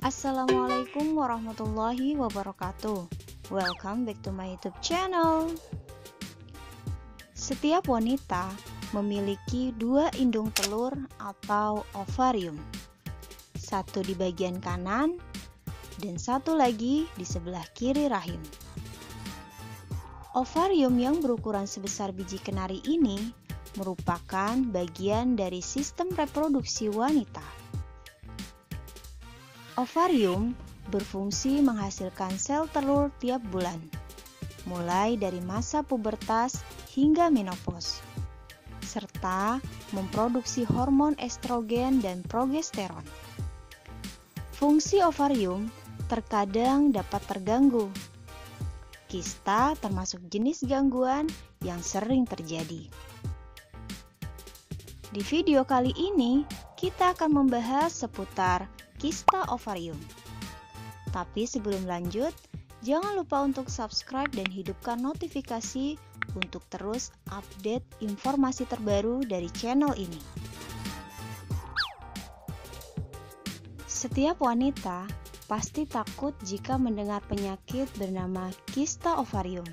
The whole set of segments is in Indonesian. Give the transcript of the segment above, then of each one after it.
Assalamualaikum warahmatullahi wabarakatuh. Welcome back to my YouTube channel. Setiap wanita memiliki dua indung telur atau ovarium. Satu di bagian kanan dan satu lagi di sebelah kiri rahim. Ovarium yang berukuran sebesar biji kenari ini merupakan bagian dari sistem reproduksi wanita. Ovarium berfungsi menghasilkan sel telur tiap bulan, mulai dari masa pubertas hingga menopause, serta memproduksi hormon estrogen dan progesteron. Fungsi ovarium terkadang dapat terganggu. Kista termasuk jenis gangguan yang sering terjadi. Di video kali ini, kita akan membahas seputar kista ovarium. Tapi sebelum lanjut, jangan lupa untuk subscribe dan hidupkan notifikasi untuk terus update informasi terbaru dari channel ini. Setiap wanita pasti takut jika mendengar penyakit bernama kista ovarium.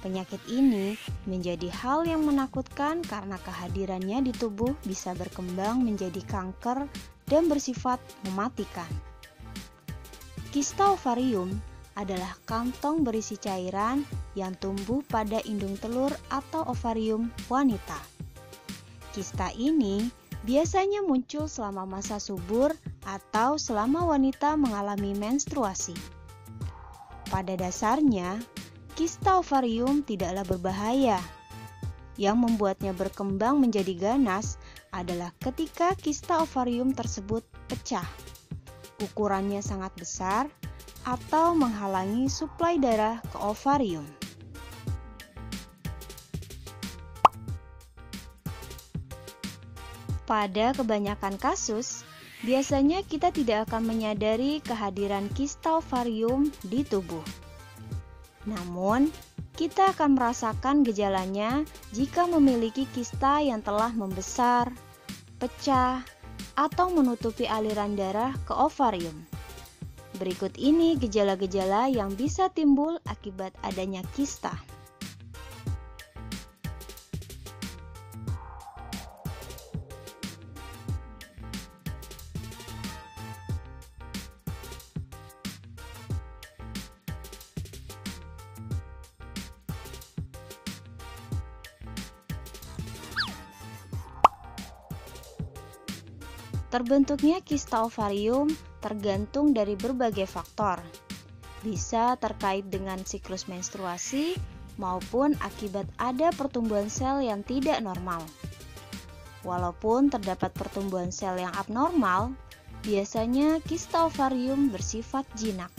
Penyakit ini menjadi hal yang menakutkan karena kehadirannya di tubuh bisa berkembang menjadi kanker dan bersifat mematikan. Kista ovarium adalah kantong berisi cairan yang tumbuh pada indung telur atau ovarium wanita. Kista ini biasanya muncul selama masa subur atau selama wanita mengalami menstruasi. Pada dasarnya, kista ovarium tidaklah berbahaya. Yang membuatnya berkembang menjadi ganas adalah ketika kista ovarium tersebut pecah. Ukurannya sangat besar atau menghalangi suplai darah ke ovarium. Pada kebanyakan kasus, biasanya kita tidak akan menyadari kehadiran kista ovarium di tubuh. Namun, kita akan merasakan gejalanya jika memiliki kista yang telah membesar, pecah, atau menutupi aliran darah ke ovarium. Berikut ini gejala-gejala yang bisa timbul akibat adanya kista. Terbentuknya kista ovarium tergantung dari berbagai faktor. Bisa terkait dengan siklus menstruasi maupun akibat ada pertumbuhan sel yang tidak normal. Walaupun terdapat pertumbuhan sel yang abnormal, biasanya kista ovarium bersifat jinak.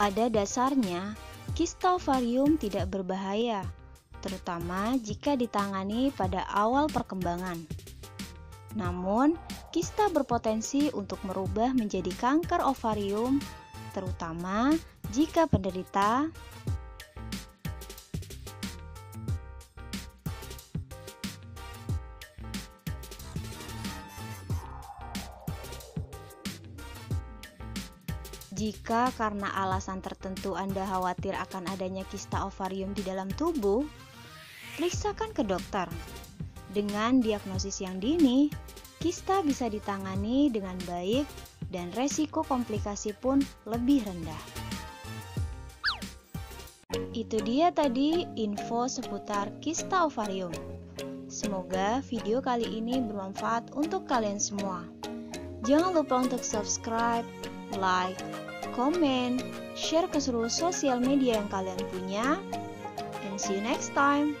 Pada dasarnya, kista ovarium tidak berbahaya terutama jika ditangani pada awal perkembangan. Namun, kista berpotensi untuk merubah menjadi kanker ovarium, terutama jika penderita Jika karena alasan tertentu Anda khawatir akan adanya kista ovarium di dalam tubuh, periksakan ke dokter. Dengan diagnosis yang dini, kista bisa ditangani dengan baik dan resiko komplikasi pun lebih rendah. Itu dia tadi info seputar kista ovarium. Semoga video kali ini bermanfaat untuk kalian semua. Jangan lupa untuk subscribe, like, komen, share ke seluruh sosial media yang kalian punya. And see you next time.